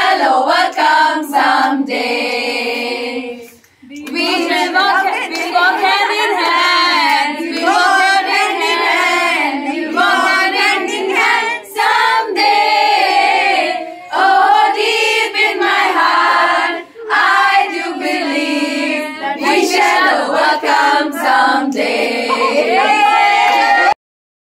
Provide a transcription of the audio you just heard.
shall overcome someday. We, shall walk, we walk hand in hand. We walk hand in hand. We walk hand in hand someday. Oh, deep in my heart, I do believe that we shall overcome someday.